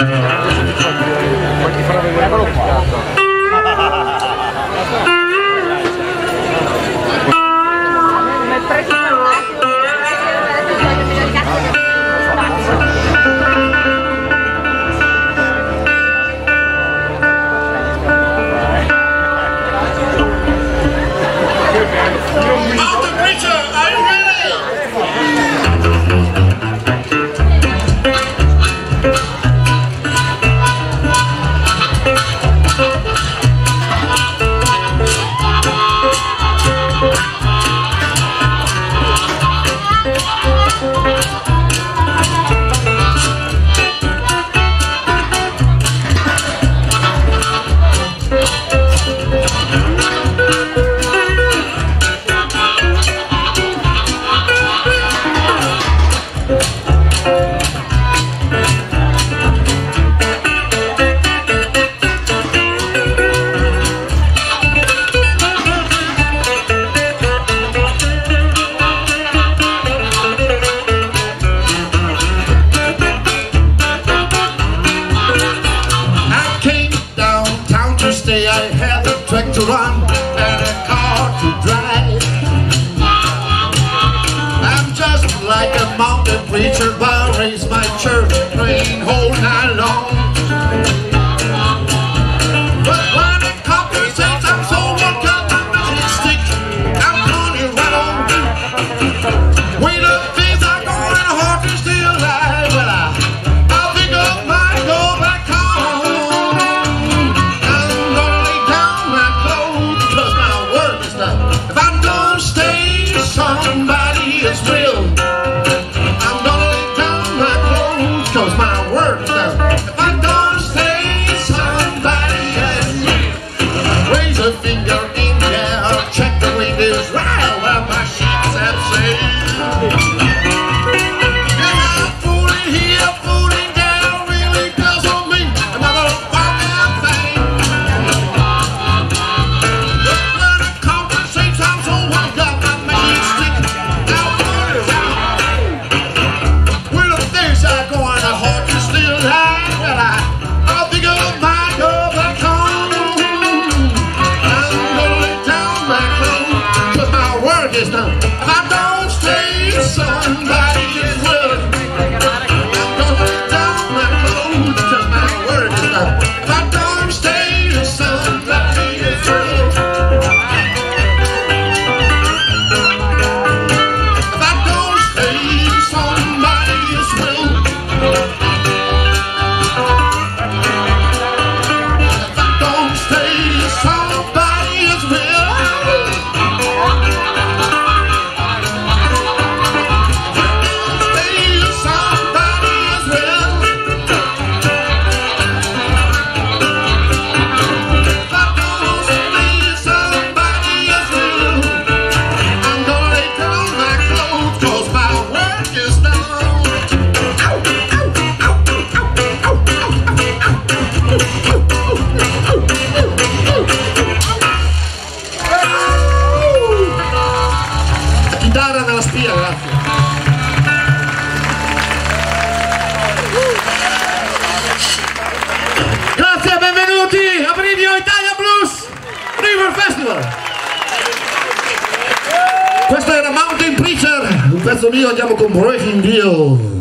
Qualche farà vedere quello qua. Richard, are you ready? day I had a track to run and a car to drive. I'm just like a mountain preacher, but I raise my church, praying whole night long. Raise a finger in check the windows. right. Dara dalla spia, grazie. Grazie, benvenuti a Brivio Italia Blues River Festival. Questo era Mountain Preacher, un pezzo mio, andiamo con Breaking Deal.